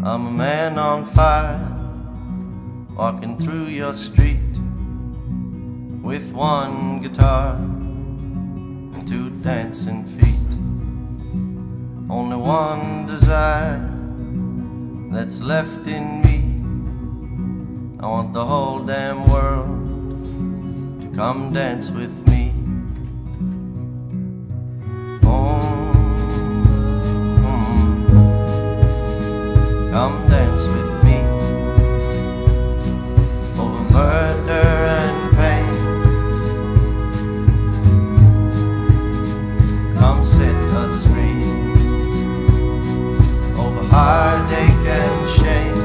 I'm a man on fire, walking through your street with one guitar and two dancing feet. Only one desire that's left in me. I want the whole damn world to come dance with me. Come dance with me over murder and pain. Come set us free over heartache and shame.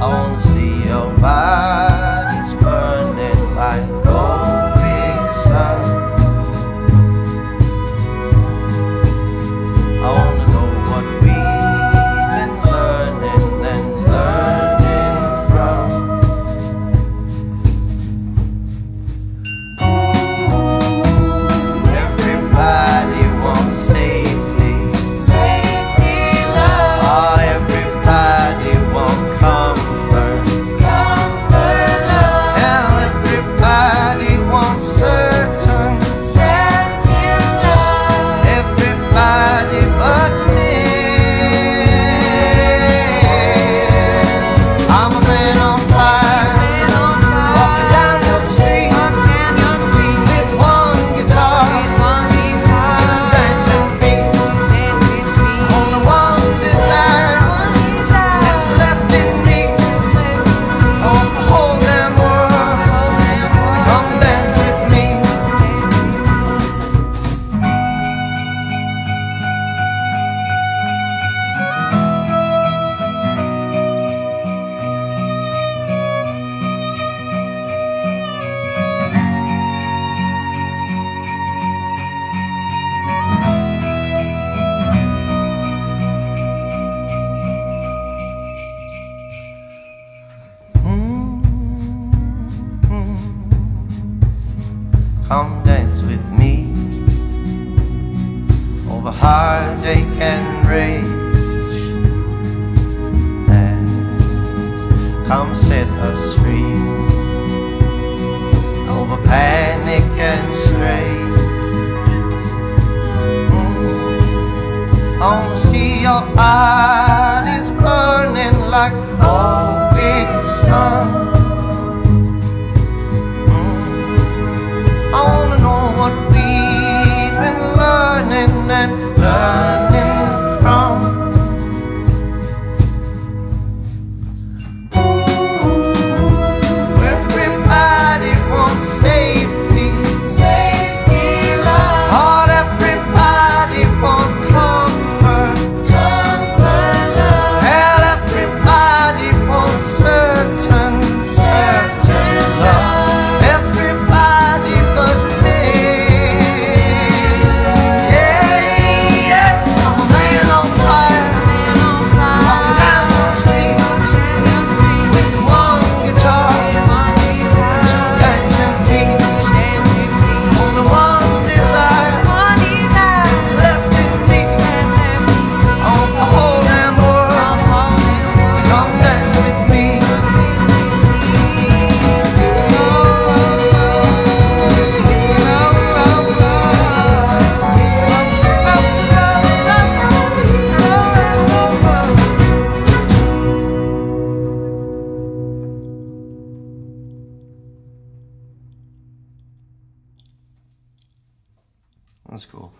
I wanna see your body. Come dance with me over heartache and rage. Dance, come set us free over panic and strange. Mm. I see your eyes burning like. Oh. That's school.